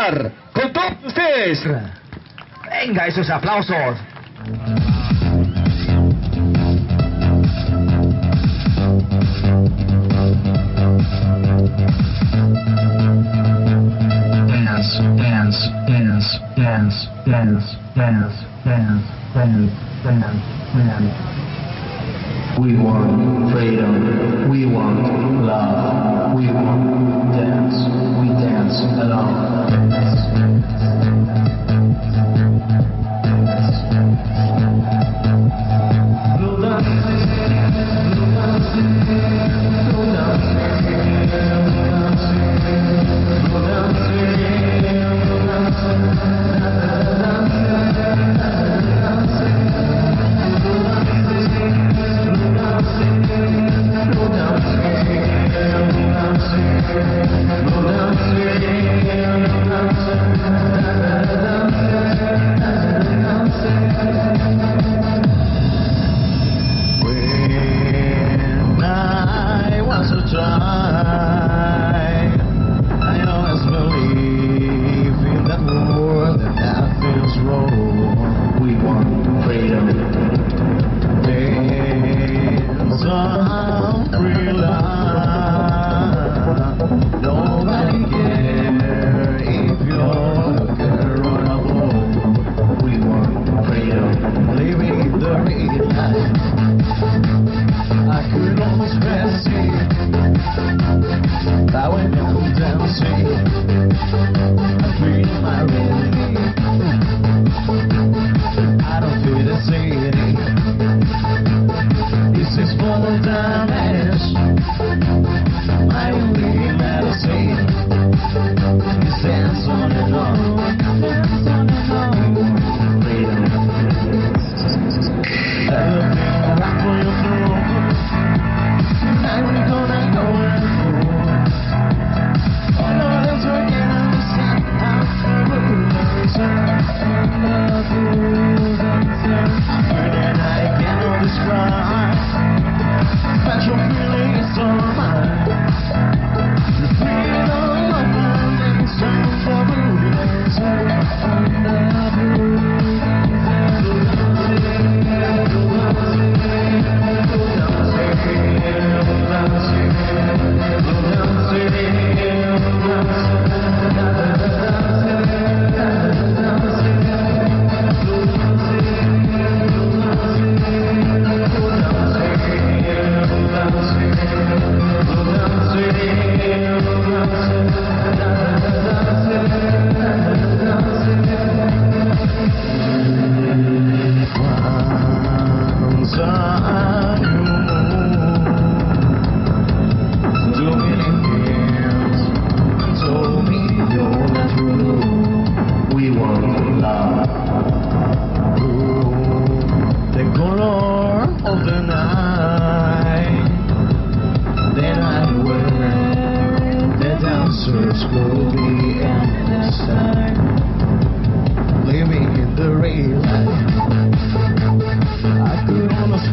Aguilar. Con todos ustedes. Venga, esos aplausos. Dance, dance, dance, dance, dance, dance, dance, dance, dance, dance. We want freedom. We want love. We want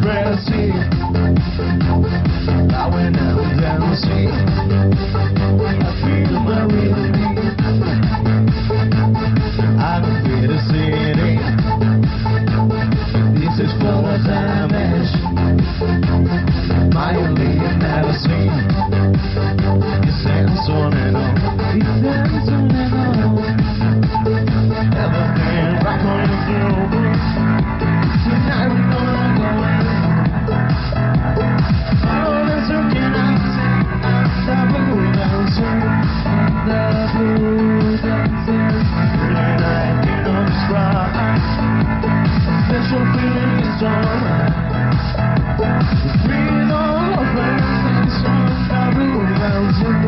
mercy. I will never see. Freedom of expression, everywhere else in the